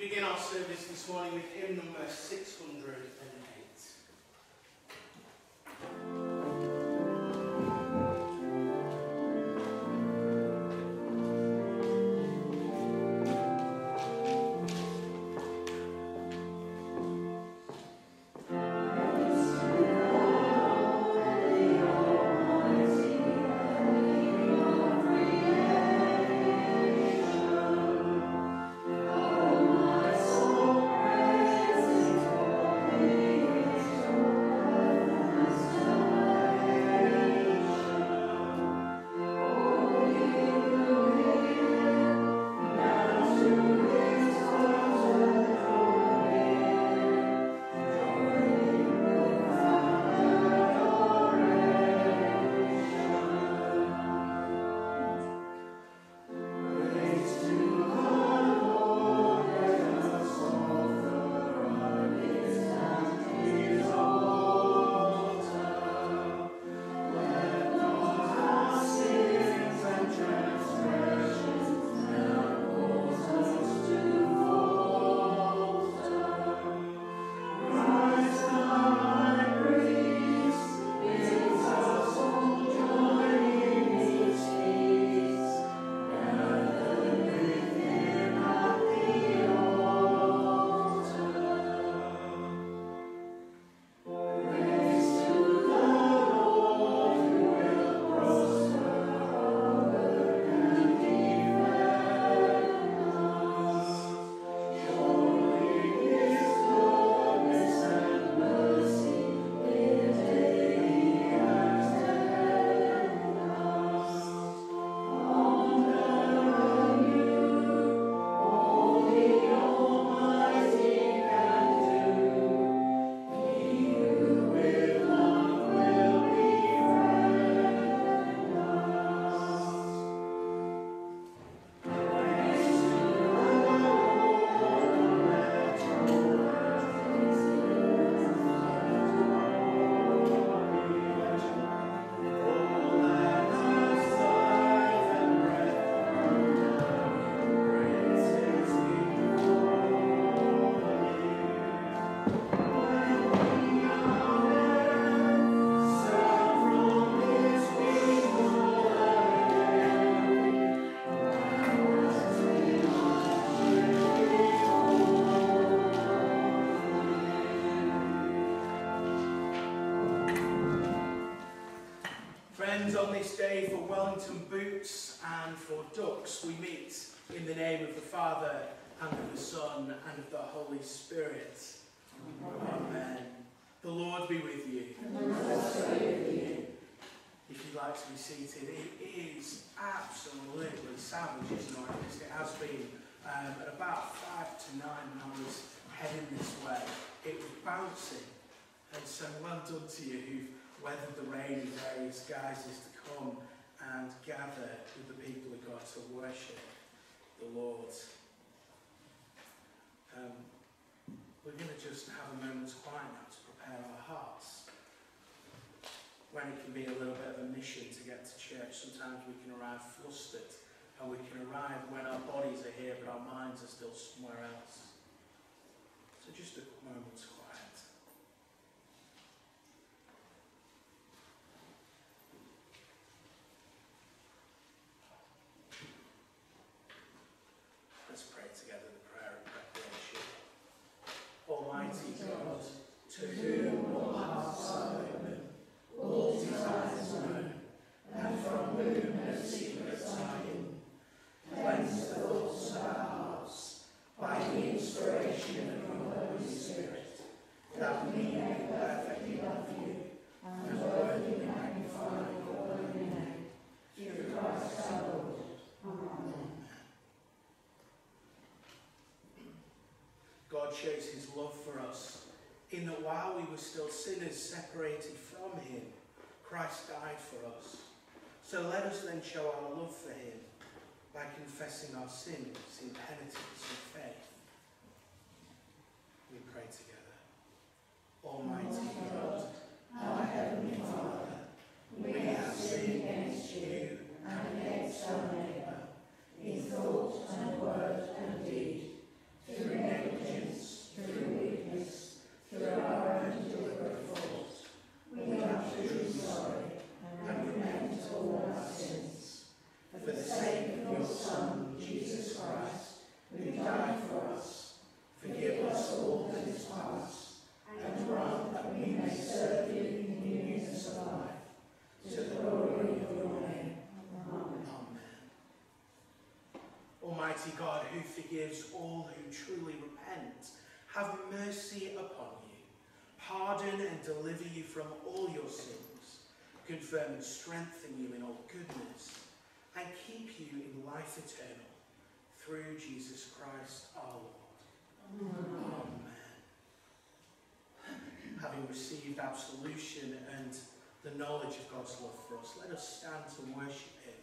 begin our service this morning with hymn number 608. Ducks, we meet in the name of the Father and of the Son and of the Holy Spirit. Amen. The Lord be with you. If you'd like to be seated, it is absolutely savage, isn't it? It has been um, at about five to nine when I was heading this way. It was bouncing. And so well done to you who've weathered the rain in various guises to come and gather with the people of God to worship the Lord. Um, we're going to just have a moment's quiet now to prepare our hearts. When it can be a little bit of a mission to get to church, sometimes we can arrive flustered and we can arrive when our bodies are here but our minds are still somewhere else. So just a moment's quiet. Shows his love for us in that while we were still sinners separated from him, Christ died for us. So let us then show our love for him by confessing our sins in penitence and faith. We pray together. Almighty God, our Heavenly Father, we have sinned against you and against our neighbour, in thought and word and deed, through have mercy upon you, pardon deliver you from all your sins, confirm and strengthen you in all goodness, and keep you in life eternal, through Jesus Christ our Lord. Amen. Having received absolution and the knowledge of God's love for us, let us stand to worship him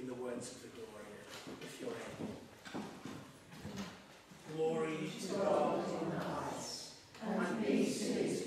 in the words of the glory, if you're able. Glory to God in the highest, and peace to his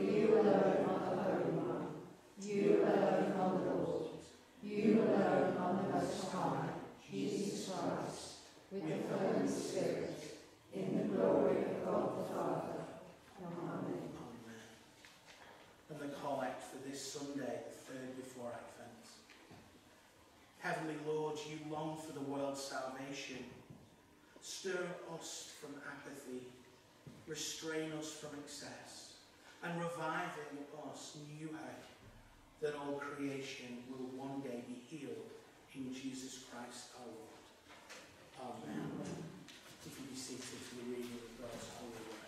You alone are the Holy One. You alone are the Lord. You alone are the Most High, Jesus Christ, with the Holy Spirit, in the glory of God the Father. Amen. And the collect for this Sunday, the third before Advent. Heavenly Lord, you long for the world's salvation. Stir us from apathy, restrain us from excess, and reviving us new hope that all creation will one day be healed in Jesus Christ our Lord. Amen. If you be seated for the reading of God's holy word.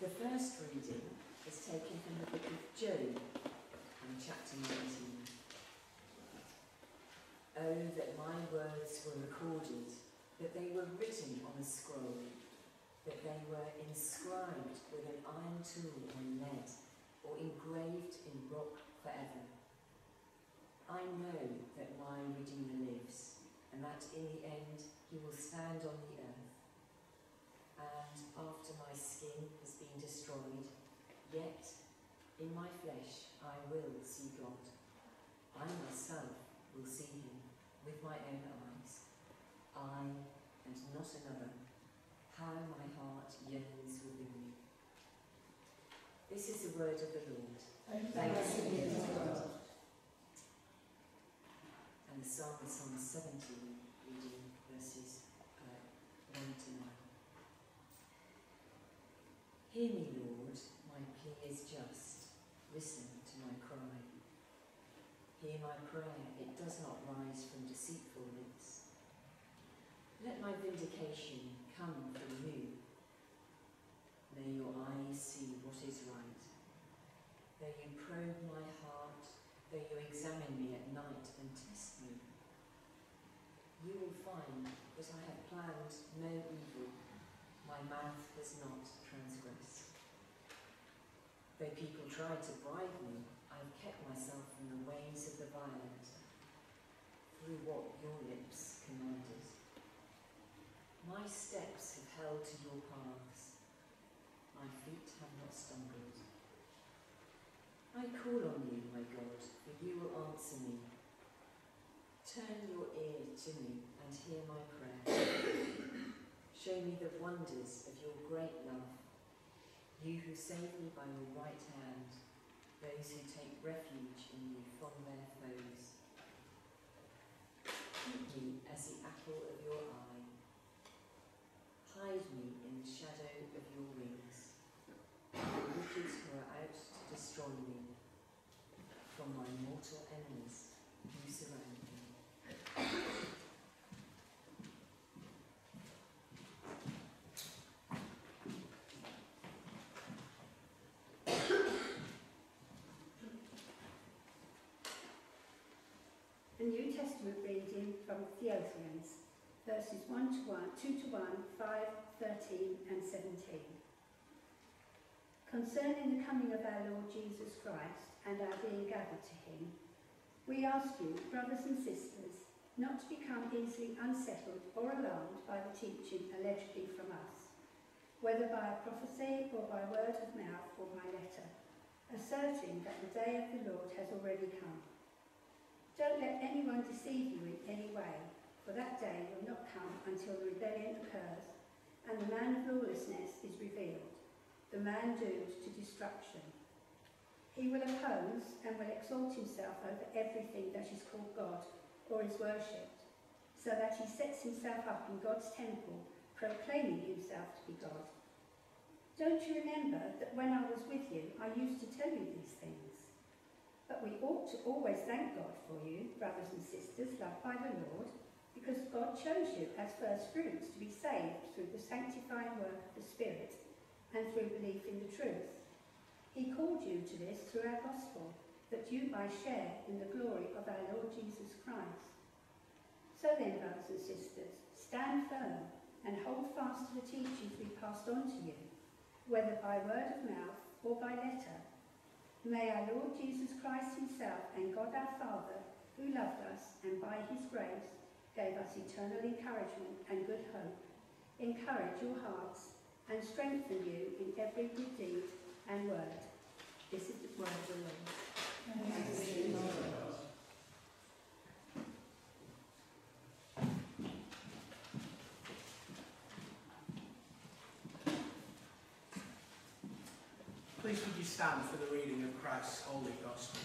The first reading is taken from the book of Job, in chapter 19. Oh, that my words were recorded, that they were written on a scroll, that they were inscribed with an iron tool on lead, or engraved in rock forever. I know that my Redeemer lives, and that in the end he will stand on the earth. And after my skin has been destroyed, yet in my flesh I will see God. I myself will see with my own eyes. I and not another. How my heart yearns within me. This is the word of the Lord. Thanks be to God. And the Psalm is Psalm 17, reading verses uh, 1 to 9. Hear me, Lord, my plea is just. Listen to my cry. Hear my prayer, it does not rise from deceitful lips. My vindication come from you. May your eyes see what is right. Though you probe my heart, though you examine me at night and test me, you will find that I have planned no evil. My mouth has not transgressed. Though people try to bribe me, I have kept myself from the ways of the violent, through what your lips commanded. My to your paths. My feet have not stumbled. I call on you, my God, for you will answer me. Turn your ear to me and hear my prayer. Show me the wonders of your great love. You who save me by your right hand, those who take refuge in you from their foes. Keep me as the apple of your eye. Hide me in the shadow of your wings. The wicked who are out to destroy me, from my mortal enemies surround me. A New Testament reading from Thessalonians, verses 1 to 1, 2 to 1, 5, 13 and 17. Concerning the coming of our Lord Jesus Christ and our being gathered to him, we ask you, brothers and sisters, not to become easily unsettled or alarmed by the teaching allegedly from us, whether by a prophecy or by word of mouth or by letter. asserting that the day of the Lord has already come. Don't let anyone deceive you in any way, for that day will not come until the rebellion occurs and the man of lawlessness is revealed, the man doomed to destruction. He will oppose and will exalt himself over everything that is called God or is worshipped, so that he sets himself up in God's temple, proclaiming himself to be God. Don't you remember that when I was with you, I used to tell you these things? But we ought to always thank God for you, brothers and sisters, loved by the Lord, because God chose you as first fruits to be saved through the sanctifying work of the Spirit and through belief in the truth. He called you to this through our gospel, that you might share in the glory of our Lord Jesus Christ. So then, brothers and sisters, stand firm and hold fast to the teachings we passed on to you, whether by word of mouth or by letter. May our Lord Jesus Christ himself and God our Father, who loved us and by his grace gave us eternal encouragement and good hope, encourage your hearts and strengthen you in every good deed and word. This is the word of the Lord. Please would you stand for the reading of Christ's Holy Gospel.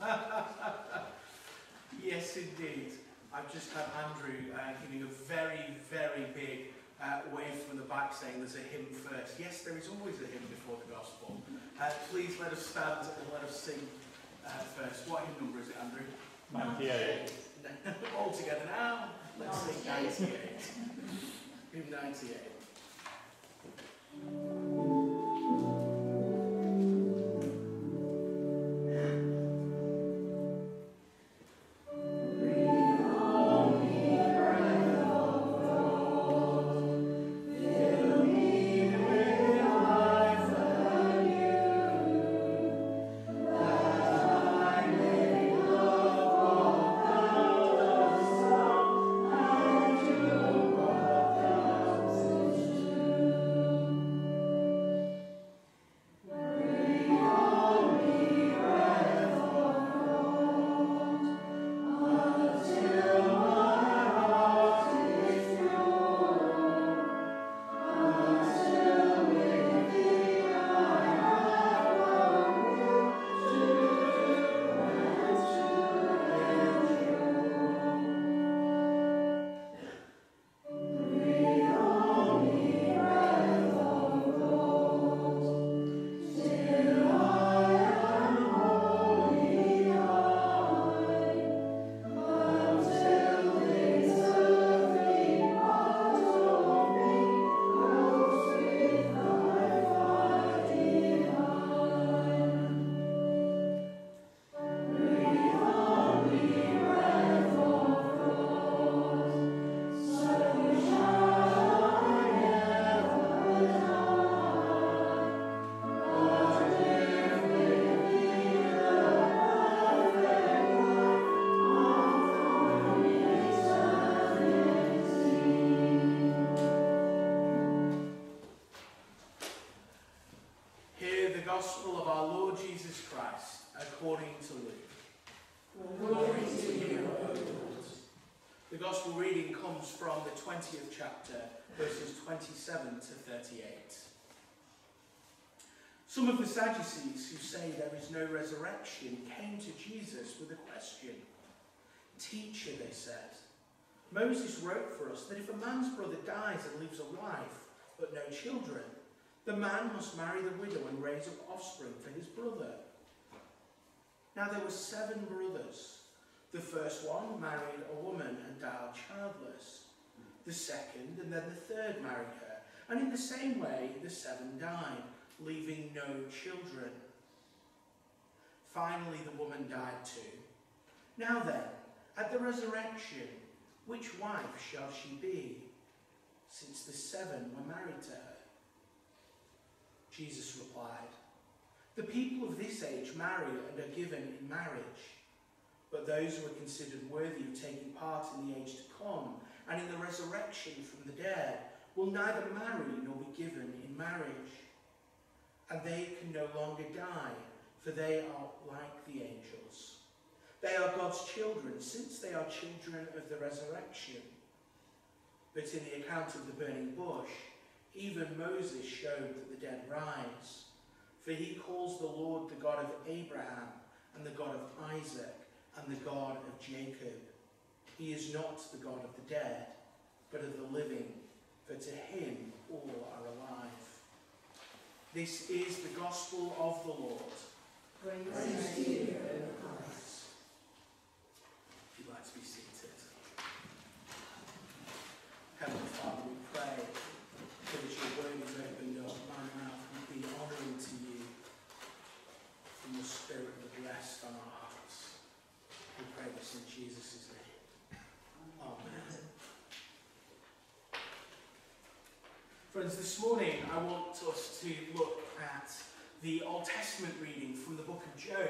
yes, indeed. I've just had Andrew uh, giving a very, very big uh, wave from the back saying there's a hymn first. Yes, there is always a hymn before the Gospel. Uh, please let us stand and let us sing uh, first. What hymn number is it, Andrew? 98. All together now. Let's sing 98. hymn 98. Comes from the 20th chapter, verses 27 to 38. Some of the Sadducees who say there is no resurrection came to Jesus with a question. Teacher, they said, Moses wrote for us that if a man's brother dies and leaves a wife, but no children, the man must marry the widow and raise up offspring for his brother. Now there were seven brothers. The first one married a woman and died childless. The second and then the third married her. And in the same way, the seven died, leaving no children. Finally, the woman died too. Now then, at the resurrection, which wife shall she be, since the seven were married to her? Jesus replied, The people of this age marry and are given in marriage, but those who are considered worthy of taking part in the age to come and in the resurrection from the dead will neither marry nor be given in marriage. And they can no longer die, for they are like the angels. They are God's children, since they are children of the resurrection. But in the account of the burning bush, even Moses showed that the dead rise. For he calls the Lord the God of Abraham, and the God of Isaac, and the God of Jacob. He is not the God of the dead, but of the living, for to him all are alive. This is the gospel of the Lord. Praise, to you, If you'd like to be seated. Heavenly Father, we pray that as your word is opened up, my mouth would be honouring to you, and your spirit would rest on our hearts. We pray this in Jesus' name. Amen. Friends, this morning I want us to look at the Old Testament reading from the book of Job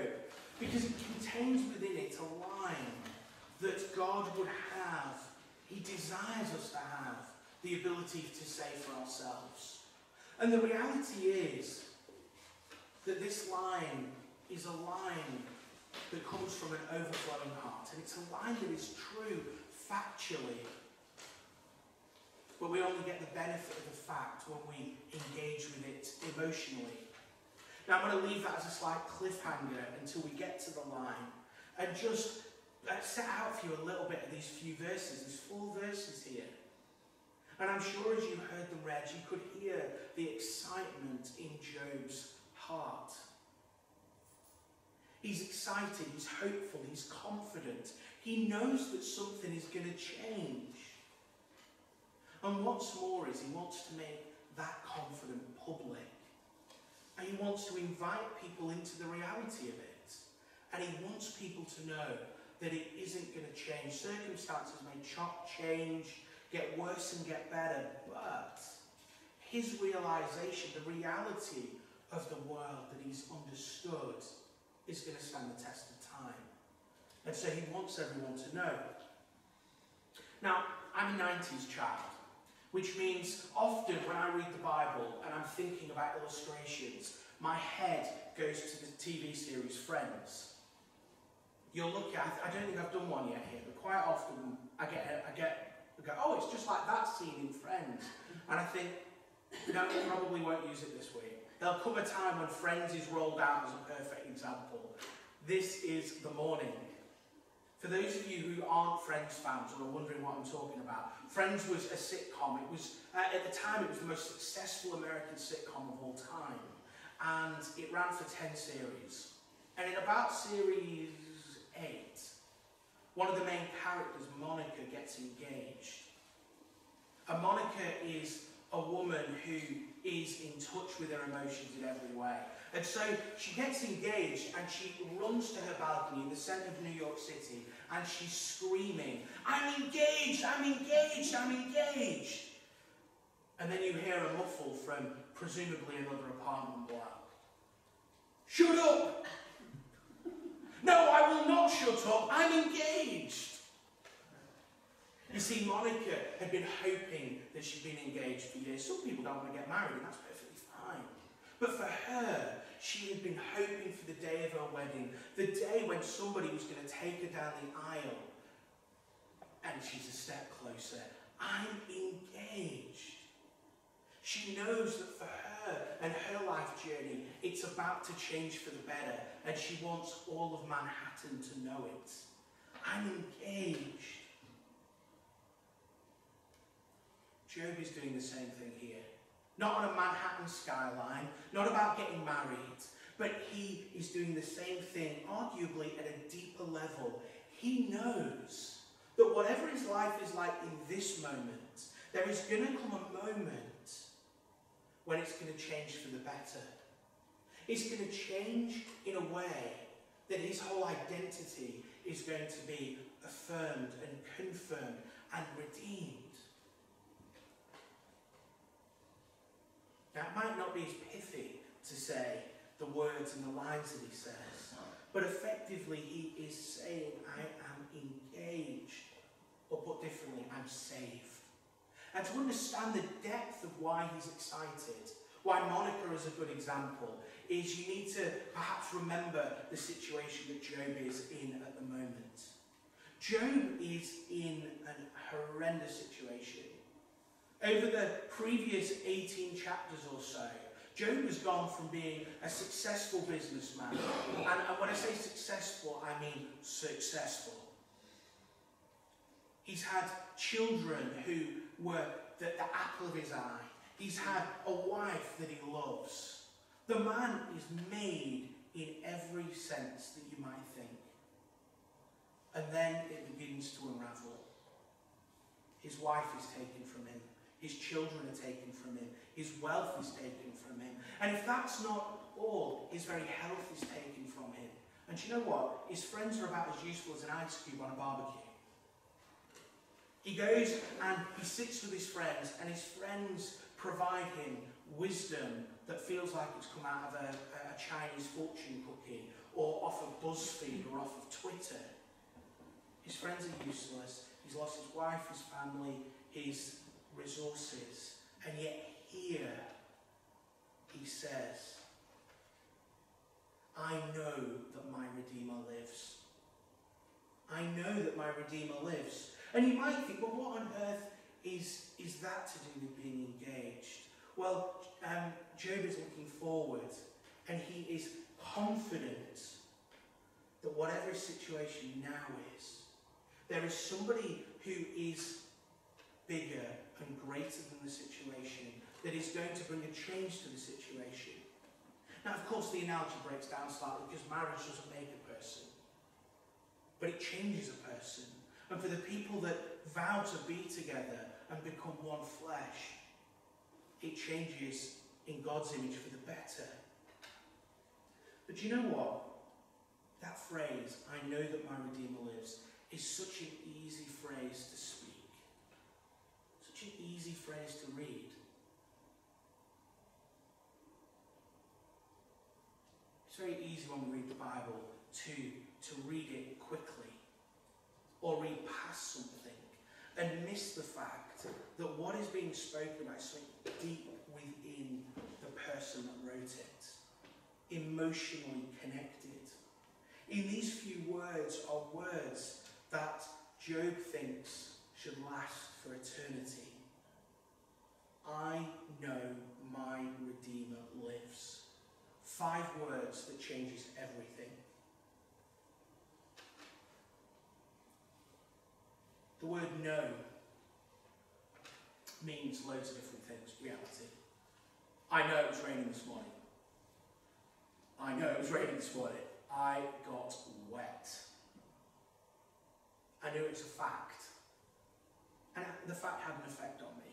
because it contains within it a line that God would have, He desires us to have the ability to say for ourselves. And the reality is that this line is a line that comes from an overflowing heart, and it's a line that is true factually. But we only get the benefit of the fact when we engage with it emotionally. Now, I'm going to leave that as a slight cliffhanger until we get to the line and just uh, set out for you a little bit of these few verses. There's four verses here. And I'm sure as you heard them read, you could hear the excitement in Job's heart. He's excited, he's hopeful, he's confident. He knows that something is going to change. And what's more is he wants to make that confidence public. And he wants to invite people into the reality of it. And he wants people to know that it isn't going to change. Circumstances may chop, change, get worse and get better, but his realization, the reality of the world that he's understood, is going to stand the test of time. And so he wants everyone to know. Now, I'm a 90s child, which means often when I read the Bible and I'm thinking about illustrations, my head goes to the TV series Friends. You'll look at, I don't think I've done one yet here, but quite often I get, I get, I go, oh, it's just like that scene in Friends. And I think, no, we probably won't use it this week. There'll come a time when Friends is rolled out as a perfect example. This is the morning. For those of you who aren't Friends fans or are wondering what I'm talking about, Friends was a sitcom. It was, uh, at the time, it was the most successful American sitcom of all time. And it ran for 10 series. And in about series 8, one of the main characters, Monica, gets engaged. And Monica is a woman who is in touch with her emotions in every way. And so she gets engaged and she runs to her balcony in the centre of New York City and she's screaming, I'm engaged, I'm engaged, I'm engaged. And then you hear a muffle from presumably another apartment block. Shut up! No, I will not shut up, I'm engaged. You see, Monica had been hoping that she'd been engaged for years. Some people don't want to get married, and that's perfectly fine. But for her, she had been hoping for the day of her wedding, the day when somebody was going to take her down the aisle. And she's a step closer. I'm engaged. She knows that for her and her life journey, it's about to change for the better, and she wants all of Manhattan to know it. I'm engaged. Job is doing the same thing here. Not on a Manhattan skyline, not about getting married, but he is doing the same thing, arguably at a deeper level. He knows that whatever his life is like in this moment, there is going to come a moment when it's going to change for the better. It's going to change in a way that his whole identity is going to be affirmed and confirmed and redeemed. Now, it might not be as pithy to say the words and the lines that he says, but effectively he is saying, I am engaged, or put differently, I'm saved. and to understand the depth of why he's excited. Why Monica is a good example is you need to perhaps remember the situation that Job is in at the moment. Job is in a horrendous situation. Over the previous 18 chapters or so, Job has gone from being a successful businessman, and, when I say successful, I mean successful. He's had children who were the, the apple of his eye. He's had a wife that he loves. The man is made in every sense that you might think. And then it begins to unravel. His wife is taken from him. His children are taken from him. His wealth is taken from him. And if that's not all, his very health is taken from him. And do you know what? His friends are about as useful as an ice cube on a barbecue. He goes and he sits with his friends, and his friends provide him wisdom that feels like it's come out of a, a Chinese fortune cookie, or off of BuzzFeed, or off of Twitter. His friends are useless. He's lost his wife, his family, his resources. And yet, here, he says, I know that my Redeemer lives. I know that my Redeemer lives. And you might think, well, what on earth is, is that to do with being engaged? Well, um, Job is looking forward and he is confident that whatever his situation now is, there is somebody who is bigger and greater than the situation that is going to bring a change to the situation. Now, of course, the analogy breaks down slightly because marriage doesn't make a person, but it changes a person. And for the people that vow to be together and become one flesh, it changes in God's image for the better. But you know what? That phrase, I know that my Redeemer lives, is such an easy phrase to speak, such an easy phrase to read. Very easy when we read the Bible to, to read it quickly or read past something and miss the fact that what is being spoken about is deep within the person that wrote it, emotionally connected. In these few words are words that Job thinks should last for eternity. I know my Redeemer lives. Five words that changes everything. The word know means loads of different things, reality. I know it was raining this morning. I know it was raining this morning. I got wet. I knew it was a fact. And the fact had an effect on me.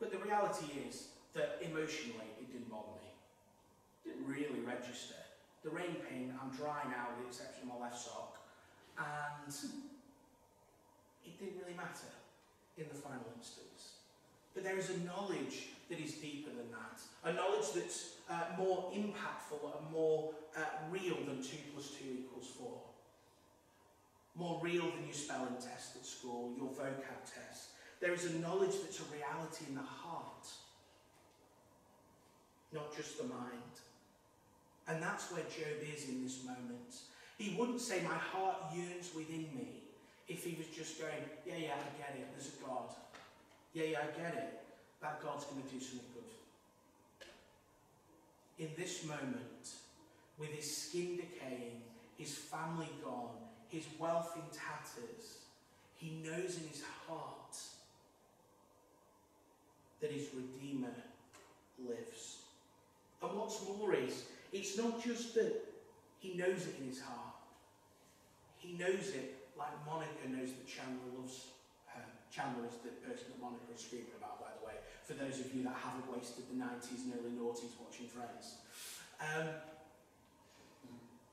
But the reality is that emotionally it didn't bother me. Didn't really register. The rain ping, I'm dry now with the exception of my left sock. And it didn't really matter in the final instance. But there is a knowledge that is deeper than that. A knowledge that's uh, more impactful and more uh, real than 2 plus 2 equals 4. More real than your spelling test at school, your vocab test. There is a knowledge that's a reality in the heart, not just the mind. And that's where Job is in this moment. He wouldn't say, My heart yearns within me if he was just going, yeah, yeah, I get it, there's a God. Yeah, yeah, I get it. That God's going to do something good. In this moment, with his skin decaying, his family gone, his wealth in tatters, he knows in his heart that his Redeemer lives. And what's more is, it's not just that he knows it in his heart, he knows it like Monica knows that Chandler loves her. Chandler is the person that Monica is screaming about, by the way, for those of you that haven't wasted the 90s and early noughties watching Friends. Um,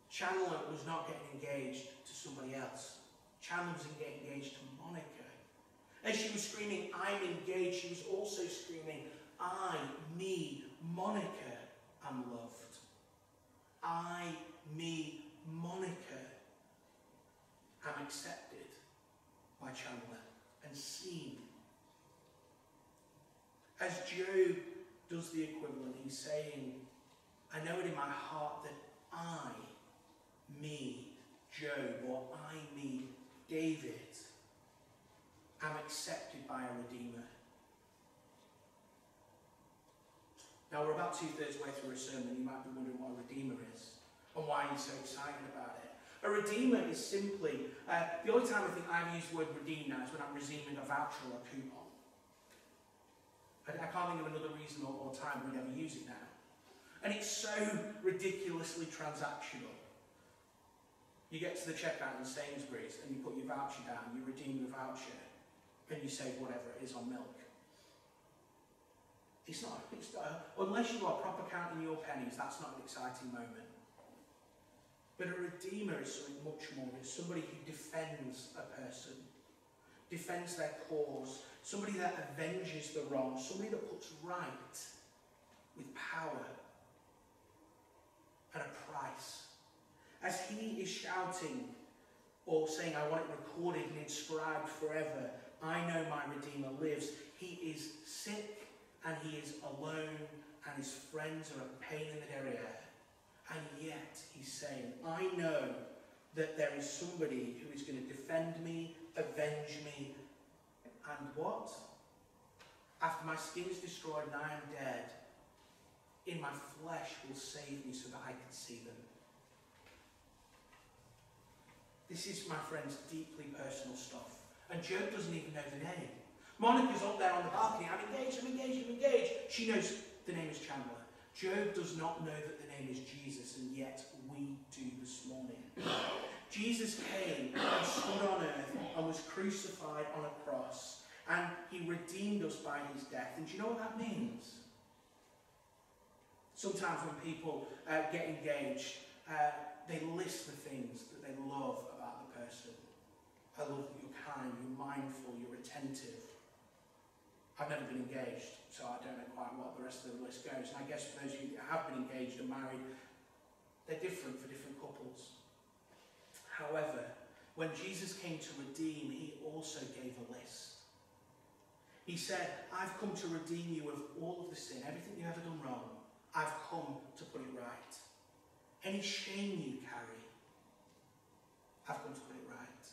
Chandler was not getting engaged to somebody else. Chandler was getting engaged to Monica. As she was screaming, I'm engaged, she was also screaming, I, me, Monica, am loved. I, me, Monica am accepted by Chandler and seen As Job does the equivalent, he's saying, I know it in my heart that I, me, Job, or I, me, David, am accepted by a Redeemer. Now we're about two-thirds way through a sermon, you might be wondering what a Redeemer is and why he's so excited about it. A Redeemer is simply, uh, the only time I think I've used the word redeem now is when I'm redeeming a voucher or a coupon. I, I can't think of another reason or, or time we'd ever use it now. And it's so ridiculously transactional. You get to the checkout in Sainsbury's and you put your voucher down, you redeem the voucher, and you save whatever it is on milk. It's not, it's not, uh, unless you are proper counting your pennies, that's not an exciting moment. But a redeemer is something much more. It's somebody who defends a person, defends their cause, somebody that avenges the wrong, somebody that puts right with power at a price. As he is shouting or saying, I want it recorded and inscribed forever, I know my Redeemer lives, he is sick and he is alone and his friends are a pain in the derriere. And yet he's saying, I know that there is somebody who is going to defend me, avenge me, and what? After my skin is destroyed and I am dead, in my flesh will save me so that I can see them. This is, my friends, deeply personal stuff. And Job doesn't even know the name. Monica's up there on the balcony. I'm engaged, I'm engaged, I'm engaged. She knows the name is Chandler. Job does not know that the name is Jesus, and yet we do this morning. Jesus came and stood on earth and was crucified on a cross, and he redeemed us by his death. And do you know what that means? Sometimes when people uh, get engaged, uh, they list the things that they love about the person. I love that you're kind, you're mindful, you're attentive. I've never been engaged, so I don't know quite what the rest of the list goes. And I guess for those of you that have been engaged and married, they're different for different couples. However, when Jesus came to redeem, he also gave a list. He said, I've come to redeem you of all of the sin, everything you've ever done wrong. I've come to put it right. Any shame you carry, I've come to put it right.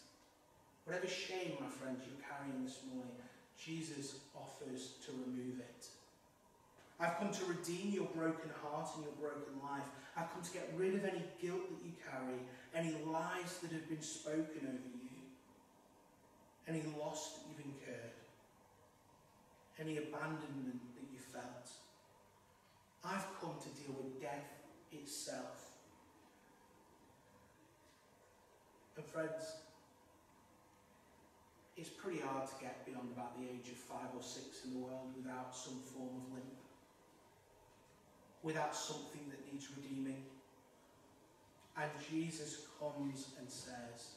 Whatever shame, my friends, you're carrying this morning, Jesus offers to remove it. I've come to redeem your broken heart and your broken life. I've come to get rid of any guilt that you carry, any lies that have been spoken over you, any loss that you've incurred, any abandonment that you felt. I've come to deal with death itself. And friends, it's pretty hard to get beyond about the age of five or six in the world without some form of limp, without something that needs redeeming. And Jesus comes and says,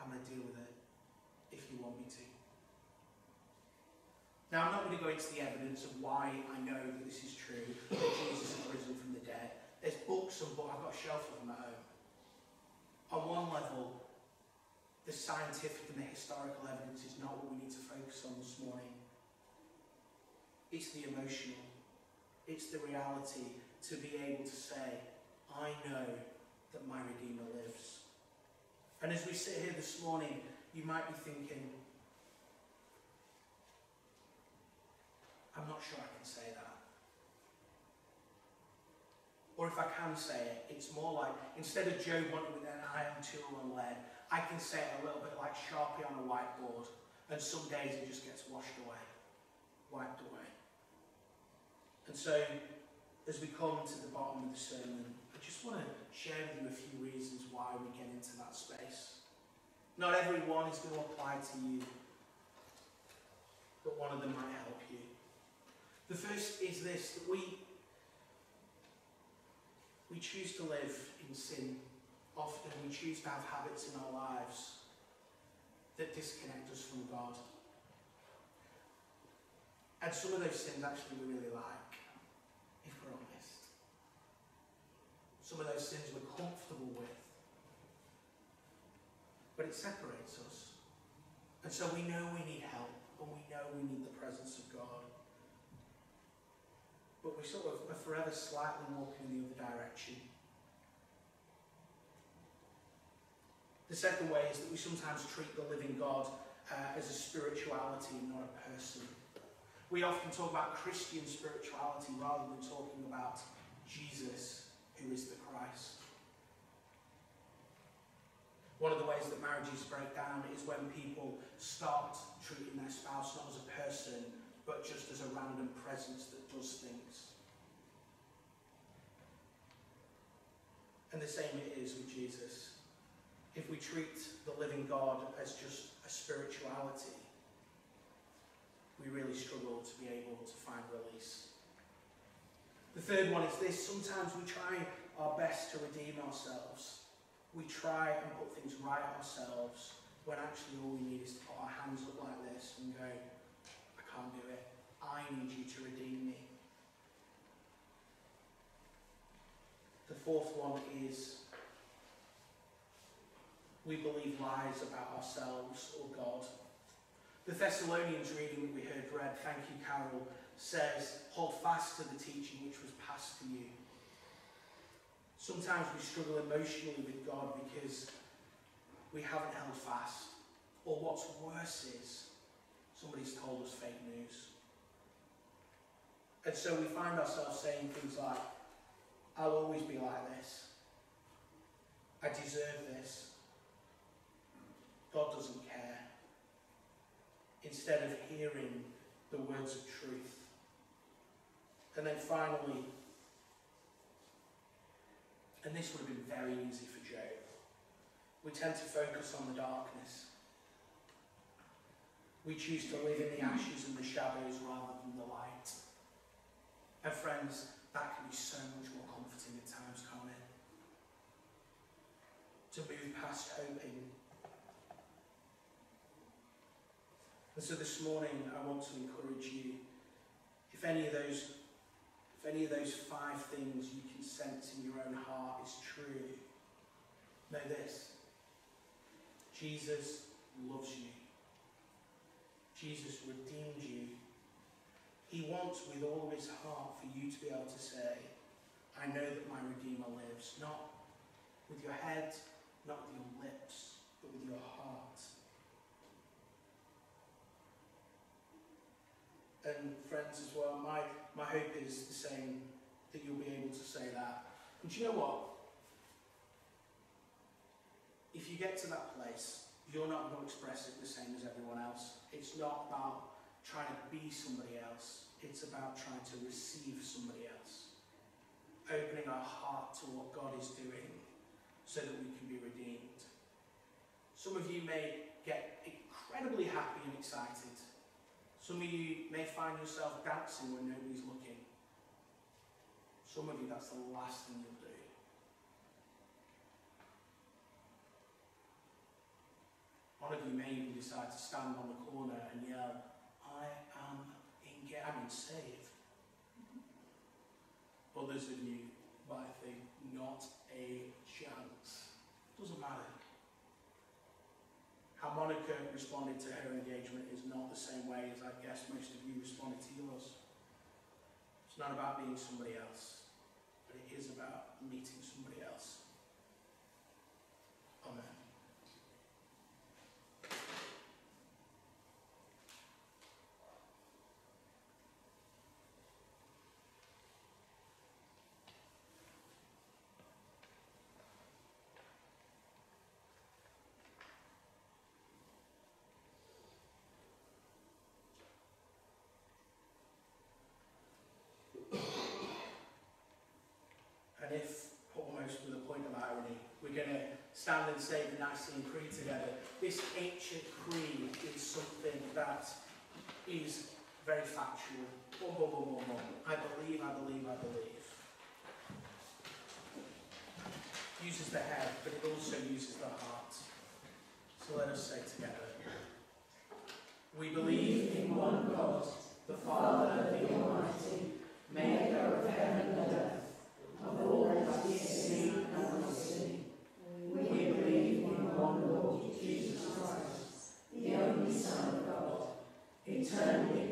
I'm going to deal with it if you want me to. Now, I'm not going to go into the evidence of why I know that this is true, that Jesus has risen from the dead. There's books and books, I've got a shelf of them at home. On one level, the scientific and the historical evidence is not what we need to focus on this morning. It's the emotional. It's the reality to be able to say, I know that my Redeemer lives. And as we sit here this morning, you might be thinking, I'm not sure I can say that. Or if I can say it, it's more like, instead of Job wanting with an iron tool and lead, I can say it a little bit like Sharpie on a whiteboard, and some days it just gets washed away, wiped away. And so, as we come to the bottom of the sermon, I just want to share with you a few reasons why we get into that space. Not every one is going to apply to you, but one of them might help you. The first is this that we we choose to live in sin often we choose to have habits in our lives that disconnect us from God. And some of those sins actually we really like, if we're honest. Some of those sins we're comfortable with. But it separates us. And so we know we need help, and we know we need the presence of God. But we sort of are forever slightly walking in the other direction. The second way is that we sometimes treat the living God uh, as a spirituality, and not a person. We often talk about Christian spirituality rather than talking about Jesus, who is the Christ. One of the ways that marriages break down is when people start treating their spouse not as a person, but just as a random presence that does things. And the same it is with Jesus. If we treat the living God as just a spirituality, we really struggle to be able to find release. The third one is this sometimes we try our best to redeem ourselves. We try and put things right ourselves when actually all we need is to put our hands up like this and go, I can't do it. I need you to redeem me. The fourth one is we believe lies about ourselves or God. The Thessalonians reading that we heard read, thank you, Carol, says, hold fast to the teaching which was passed to you. Sometimes we struggle emotionally with God because we haven't held fast. Or what's worse is somebody's told us fake news. And so we find ourselves saying things like, I'll always be like this. I deserve this. God doesn't care. Instead of hearing the words of truth. And then finally, and this would have been very easy for Job. We tend to focus on the darkness. We choose to live in the ashes and the shadows rather than the light. And friends, that can be so much more comforting at times, can't it? To move past hoping. And so this morning I want to encourage you, if any of those if any of those five things you can sense in your own heart is true, know this Jesus loves you. Jesus redeemed you. He wants with all of his heart for you to be able to say, I know that my Redeemer lives, not with your head, not with your lips, but with your heart. And friends as well, my my hope is the same, that you'll be able to say that. And do you know what? If you get to that place, you're not going to express it the same as everyone else. It's not about trying to be somebody else. It's about trying to receive somebody else. Opening our heart to what God is doing so that we can be redeemed. Some of you may get incredibly happy and excited some of you may find yourself dancing when nobody's looking. Some of you, that's the last thing you'll do. One of you may even decide to stand on the corner and yell, I am engaged, I'm saved. Others of you might think, not a chance. Doesn't matter. Monica responded to her engagement is not the same way as I guess most of you responded to yours. It's not about being somebody else, but it is about meeting somebody else. Amen. And if, almost with a point of irony, we're going to stand and say the Nicene Creed together, this ancient creed is something that is very factual. I believe, I believe, I believe. Uses the head, but it also uses the heart. So let us say together. We believe in one God, the Father, the Almighty, maker of heaven and earth of all eternally.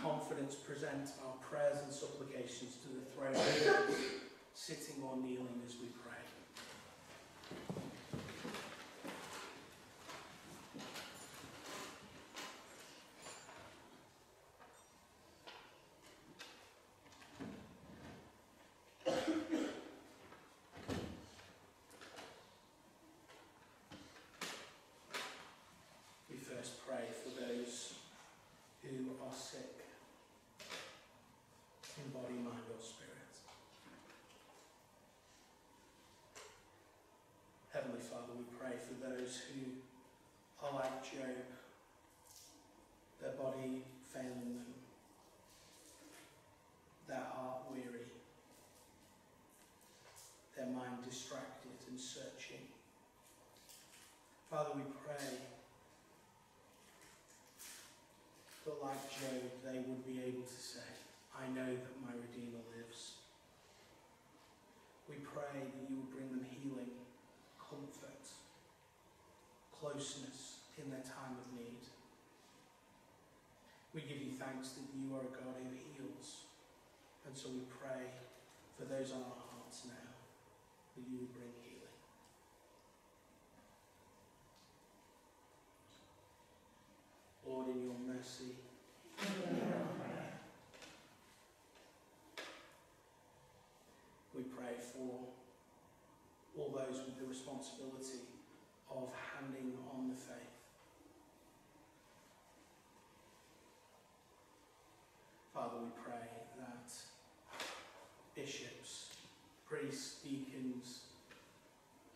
Confidence present our prayers and supplications to the throne of God, sitting or kneeling as we pray. First pray for those who are sick in body, mind, or spirit. Heavenly Father, we pray for those who are like Job, their body failing them, their heart weary, their mind distracted and searching. Father, we pray that like Job, they would be able to say, I know that my Redeemer lives. We pray that you would bring them healing, comfort, closeness in their time of need. We give you thanks that you are a God who heals. And so we pray for those on our hearts now that you would bring healing. Lord, in your mercy, we pray for all those with the responsibility of handing on the faith. Father, we pray that bishops, priests, deacons,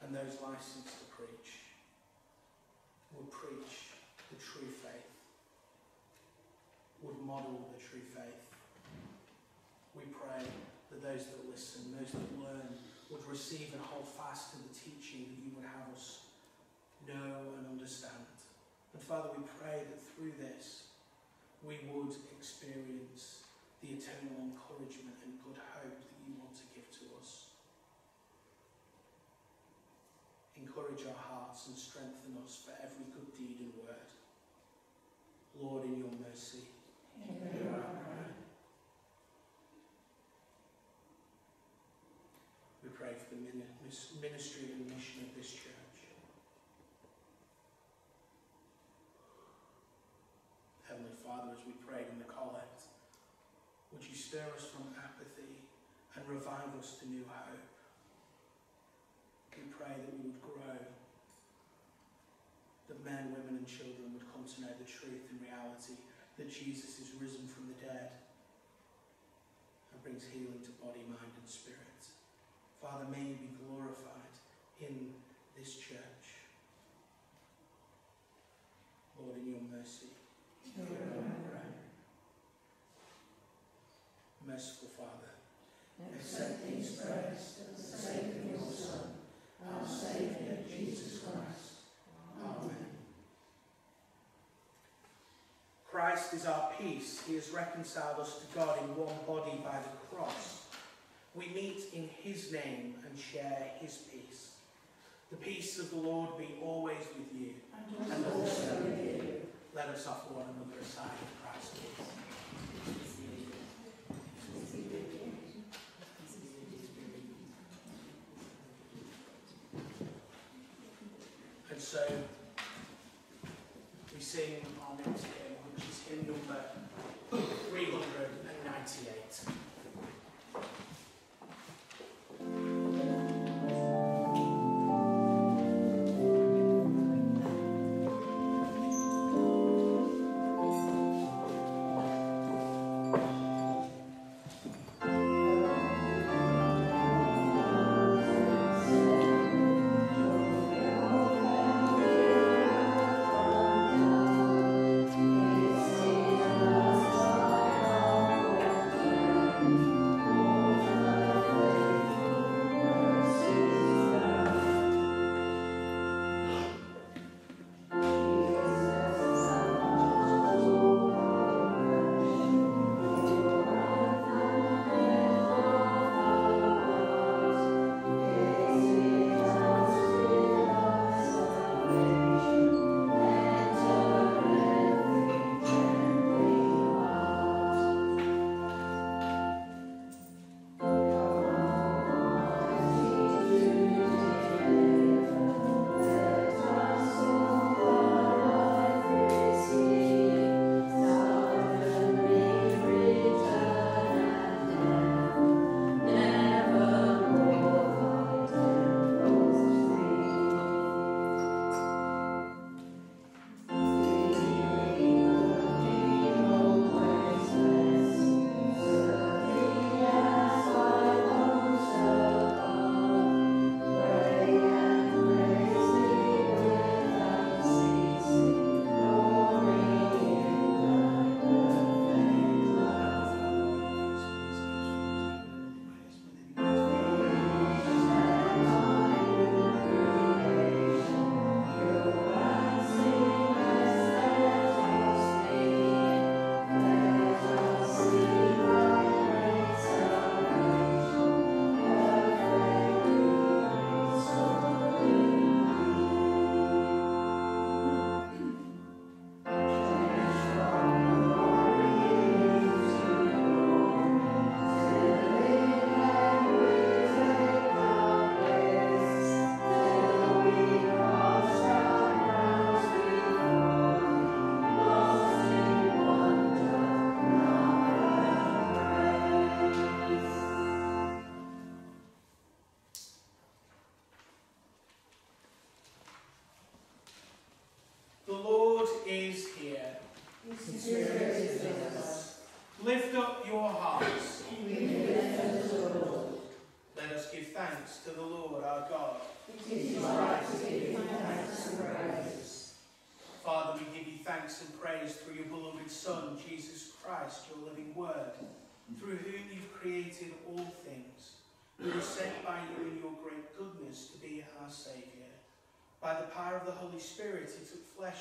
and those licensed to preach will preach the true faith, would model the true faith. We pray that those that listen, those that learn, would receive and hold fast to the teaching that you would have us know and understand. And Father, we pray that through this we would experience the eternal encouragement and good hope that you want to give to us. Encourage our hearts and strengthen us for every good deed and word. Lord, in your mercy, prayer. We pray for the ministry and mission of this church. Heavenly Father, as we prayed in the collect, would you stir us from apathy and revive us to new hope? We pray that we would grow, that men, women, and children would come to know the truth and reality that Jesus is risen from the dead and brings healing to body, mind, and spirit. Father, may you be glorified in this church. Lord, in your mercy, hear our prayer. Merciful Father, Accept these prayers for the sake of your Son, our Saviour, Jesus Christ. Amen. Christ is our peace. He has reconciled us to God in one body by the cross. We meet in his name and share his peace. The peace of the Lord be always with you. And also with you. Let us offer one another a sign of Christ's peace.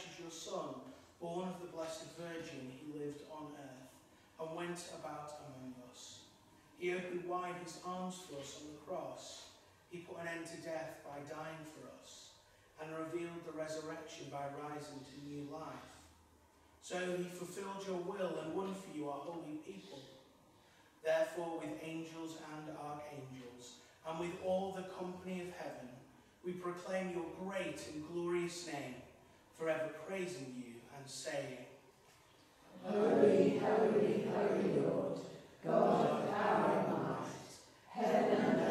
As your Son, born of the Blessed Virgin, he lived on earth and went about among us. He opened wide his arms for us on the cross. He put an end to death by dying for us and revealed the resurrection by rising to new life. So he fulfilled your will and won for you a holy people. Therefore, with angels and archangels, and with all the company of heaven, we proclaim your great and glorious name, forever praising you and saying, Holy, holy, holy Lord, God of power and might, heaven and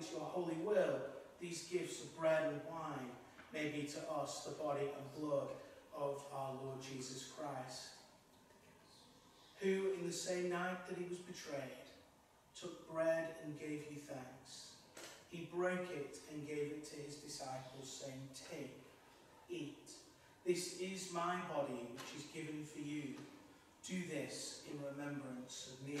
to your holy will, these gifts of bread and wine may be to us the body and blood of our Lord Jesus Christ, who in the same night that he was betrayed took bread and gave you thanks. He broke it and gave it to his disciples, saying, Take, eat. This is my body, which is given for you. Do this in remembrance of me.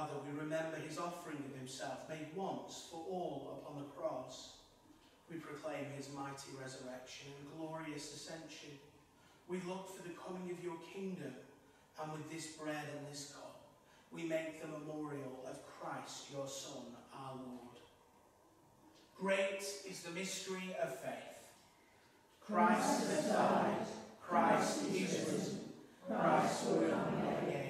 Father, we remember his offering of himself made once for all upon the cross. We proclaim his mighty resurrection and glorious ascension. We look for the coming of your kingdom, and with this bread and this cup, we make the memorial of Christ, your Son, our Lord. Great is the mystery of faith. Christ has died, Christ is risen, Christ will come again.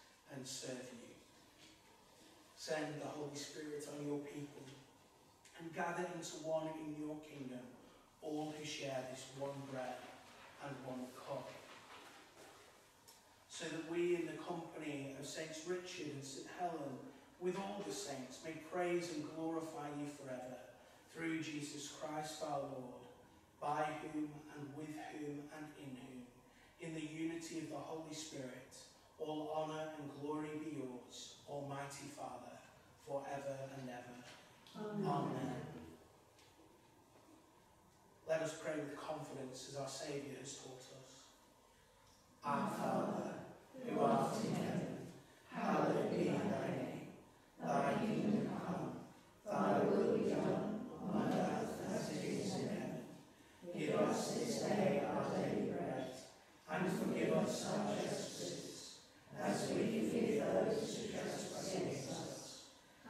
and serve you. Send the Holy Spirit on your people and gather into one in your kingdom all who share this one bread and one cup. So that we, in the company of Saints Richard and St. Helen, with all the saints, may praise and glorify you forever through Jesus Christ our Lord, by whom and with whom and in whom, in the unity of the Holy Spirit, all honour and glory be yours, Almighty Father, forever and ever. Amen. Amen. Let us pray with confidence as our Saviour has taught us. Our Father, who art in heaven, hallowed be thy name. Thy kingdom come, thy will be done on earth as it is in heaven. Give us this day our daily bread, and forgive us our trespasses, as we forgive those who trespass against us.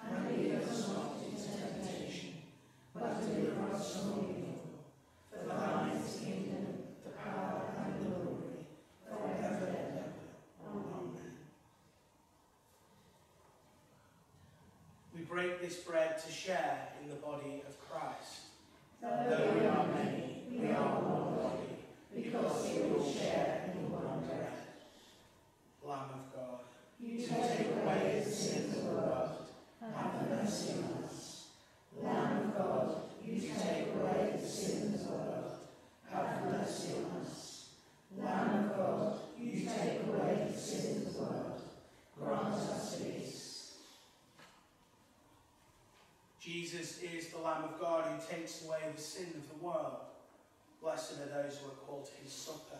And lead us not into temptation, but deliver us from evil. For thine is the kingdom, the power, and the glory, forever and ever. Amen. We break this bread to share in the body of Christ. Though we are many, we are one You take away the sins of the world. Have mercy on us. Lamb of God, you take away the sins of the world. Have mercy on us. Lamb of God, you take away the sins of the world. Grant us peace. Jesus is the Lamb of God who takes away the sin of the world. Blessed are those who are called to his supper.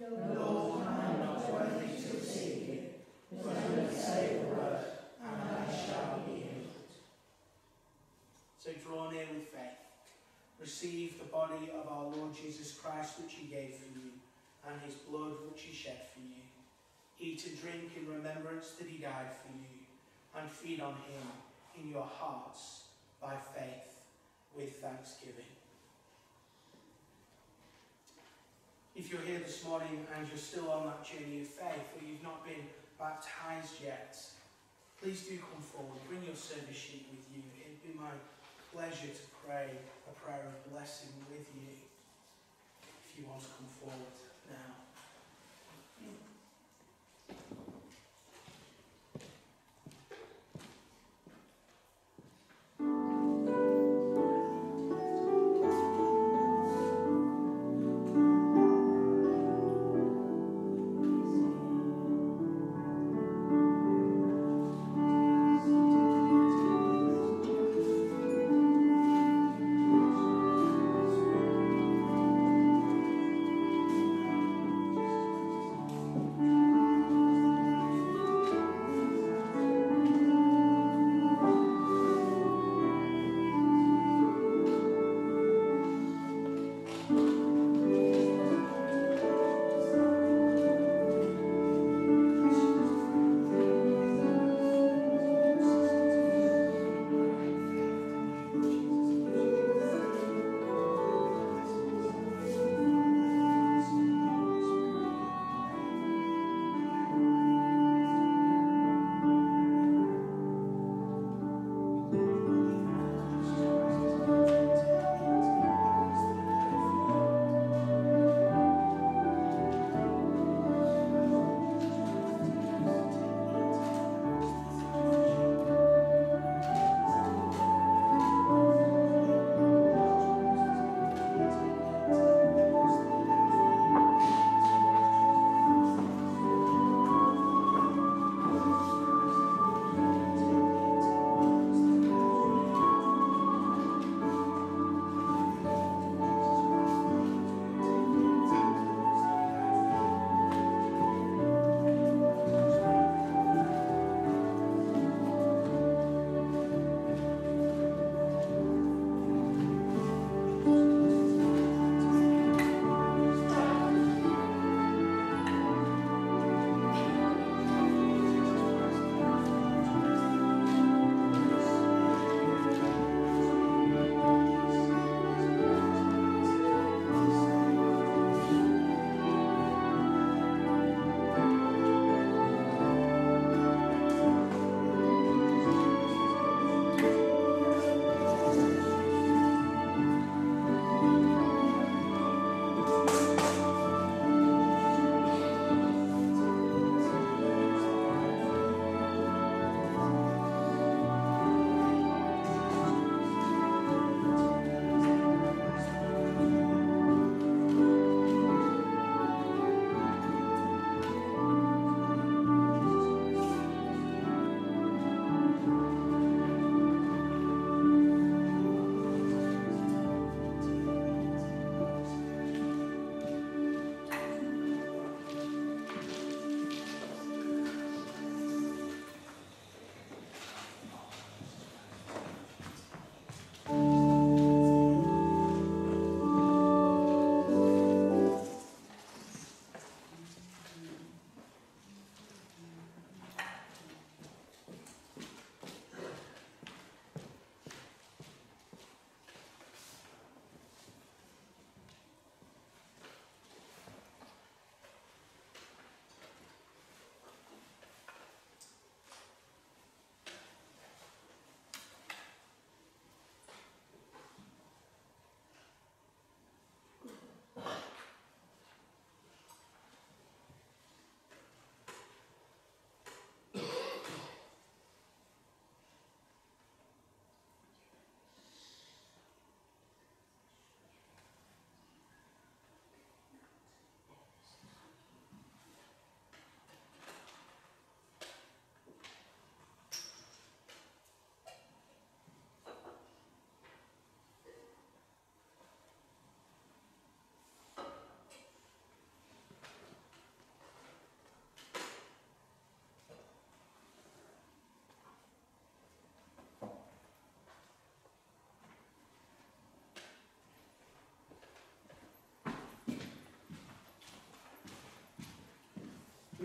Lord, I am not worthy to receive say the word, and I shall be healed. So draw near with faith. Receive the body of our Lord Jesus Christ, which he gave for you, and his blood, which he shed for you. Eat and drink in remembrance that he died for you, and feed on him in your hearts by faith with thanksgiving. If you're here this morning and you're still on that journey of faith, or you've not been baptized yet, please do come forward. Bring your service sheet with you. It'd be my pleasure to pray a prayer of blessing with you. If you want to come forward now.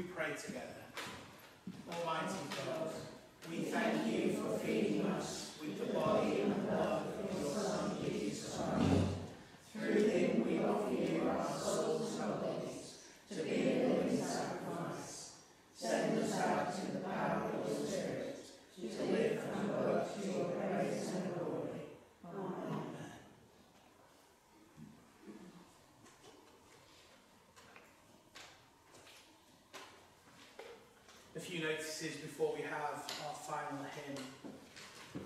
We pray together. Almighty God, we thank you for feeding us with the body and blood of your Son, Jesus Christ. Through him we offer you our souls and bodies to be a living sacrifice. Send us out in the power of your Spirit to live and work to your praise and glory. Amen. A few notices before we have our final hymn. Uh,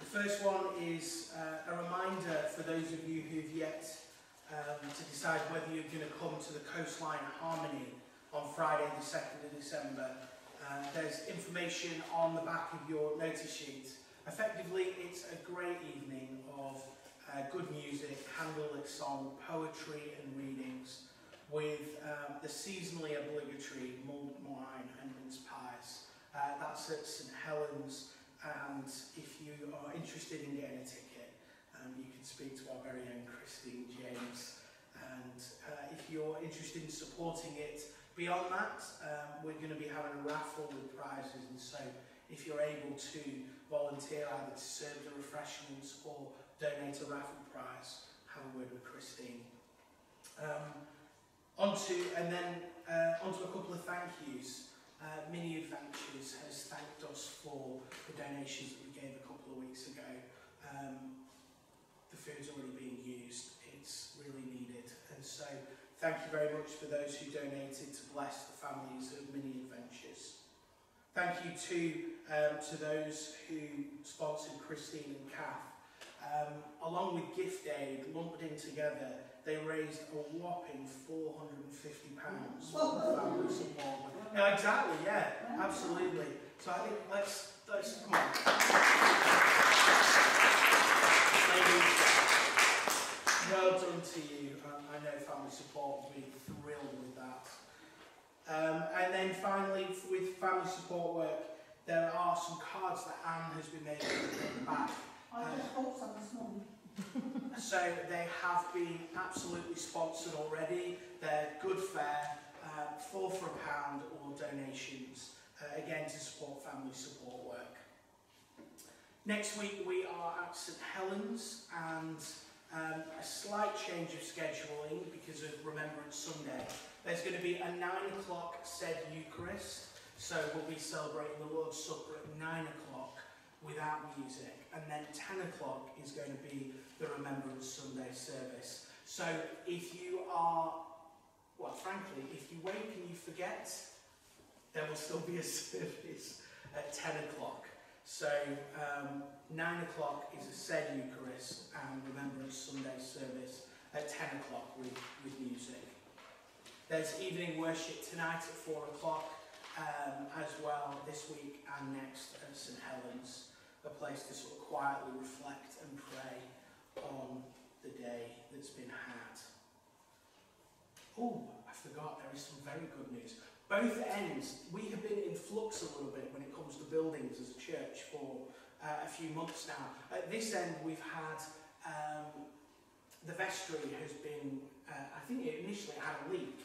The first one is uh, a reminder for those of you who've yet um, to decide whether you're going to come to the Coastline Harmony on Friday the 2nd of December. Uh, there's information on the back of your notice sheet. Effectively, it's a great evening of uh, good music, Handel song, poetry and readings with um, the seasonally obligatory mulled wine and mince pies. Uh, that's at St Helens and if you are interested in getting a ticket, um, you can speak to our very own Christine James. And uh, if you're interested in supporting it, beyond that, um, we're going to be having a raffle with prizes. And so if you're able to volunteer either to serve the refreshments or donate a raffle prize, have a word with Christine. Um, onto, and then uh, onto a couple of thank yous. uh, Mini Adventures has thanked us for the donations that we gave a couple of weeks ago. Um, the food's already being used, it's really needed. And so thank you very much for those who donated to bless the families of Mini Adventures. Thank you too um, to those who sponsored Christine and Kath. Um, along with gift aid, lumped in together they raised a whopping £450 for family support. Yeah, exactly, yeah, absolutely. So I think let's, let's, come on. Ladies, well done to you. I know family support will be thrilled with that. Um, and then finally, with family support work, there are some cards that Anne has been able to bring back. I just bought some this morning. So they have been absolutely sponsored already. They're good fare, uh, four for a pound or donations, uh, again to support family support work. Next week we are at St Helens and um, a slight change of scheduling because of Remembrance Sunday. There's going to be a nine o'clock said Eucharist, so we'll be celebrating the Lord's Supper at nine o'clock without music, and then 10 o'clock is going to be the Remembrance Sunday service. So if you are, well, frankly, if you wake and you forget, there will still be a service at 10 o'clock. So um, 9 o'clock is a said Eucharist and Remembrance Sunday service at 10 o'clock with, with music. There's evening worship tonight at 4 o'clock um, as well this week and next at St Helens, a place to sort of quietly reflect and pray on the day that's been had. Oh, I forgot, there is some very good news. Both ends, we have been in flux a little bit when it comes to buildings as a church for uh, a few months now. At this end, we've had um, the vestry has been, uh, I think it initially had a leak,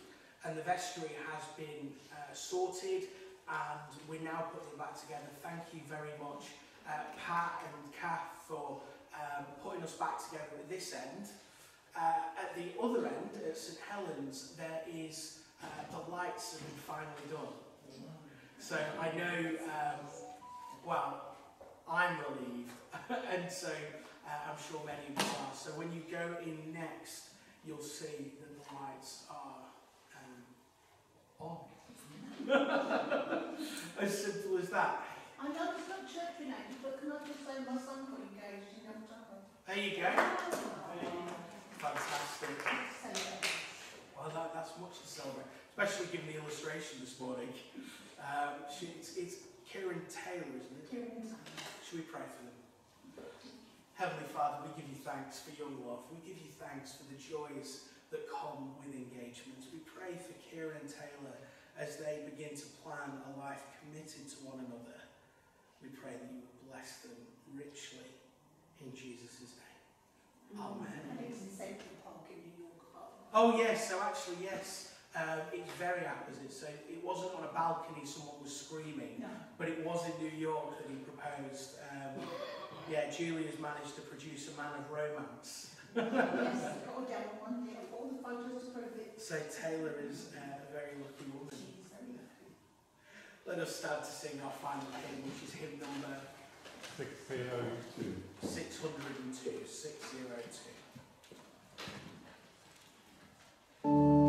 and the vestry has been uh, sorted, and we're now putting it back together. Thank you very much, uh, Pat and Kath, for um, putting us back together at this end. Uh, at the other end, at St Helens, there is uh, the lights have been finally done. So I know, um, well, I'm relieved, and so uh, I'm sure many of you are. So when you go in next, you'll see that the lights are um, on. as simple as that. I know it's not church related, but can I just say my son got engaged in October? There you go. Fantastic. Well, that, that's much to celebrate, especially given the illustration this morning. Um, she, it's, it's Kieran Taylor, isn't it? Kieran. Should we pray for them? Heavenly Father, we give you thanks for your love. We give you thanks for the joys that come with engagements. We pray for Kieran Taylor as they begin to plan a life committed to one another. We pray that you would bless them richly in Jesus' name. Amen. And it's in Central Park in New York. Oh yes, so actually yes, Um, it's very opposite. So it wasn't on a balcony someone was screaming, No. but it was in New York that he proposed. Um, yeah, Julia's managed to produce a man of romance. Yes, down one, yeah, all the photos to prove it. So Taylor is uh, a very lucky woman. Let us start to sing our final hymn, which is hymn number 602. 602. 602.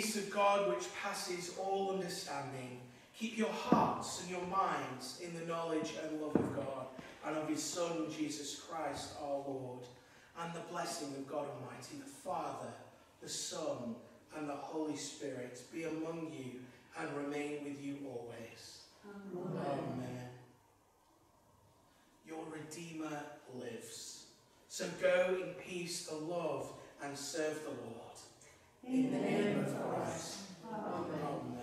Peace of God which passes all understanding, keep your hearts and your minds in the knowledge and love of God and of his Son, Jesus Christ our Lord, and the blessing of God Almighty, the Father, the Son, and the Holy Spirit be among you and remain with you always. Amen. Your Redeemer lives. So go in peace to love and serve the Lord. In the name of Christ. Amen.